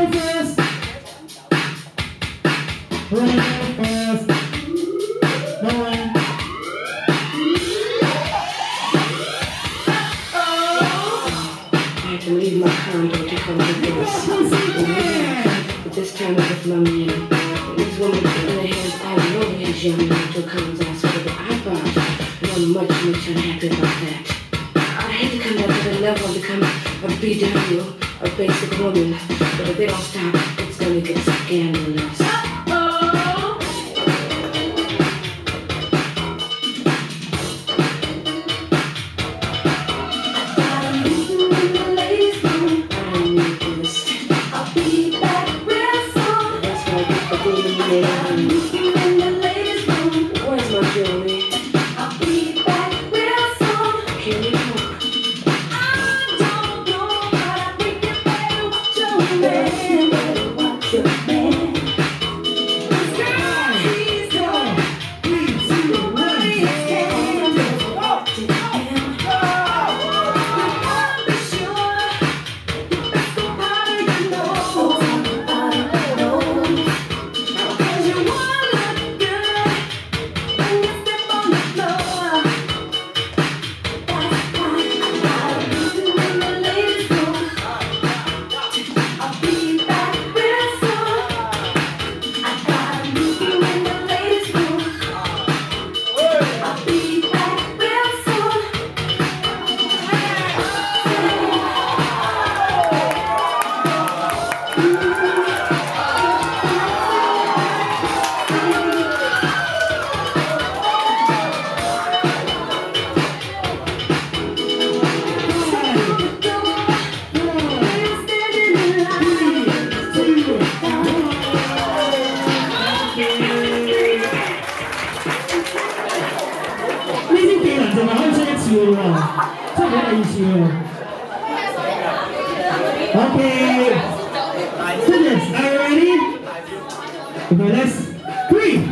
Real fast. Real fast. No. I had to leave my condo to come to this. This time it was man. And this woman, on the other hand, I know his young mental comes out eyebrows. And I'm much, much unhappy about that. I hate to come down to the level of becoming a BW, a basic woman. But if they don't stop, it's gonna get scandalous. I 修啊，这么大一修啊！OK，真的，Are you ready？Come on, let's three.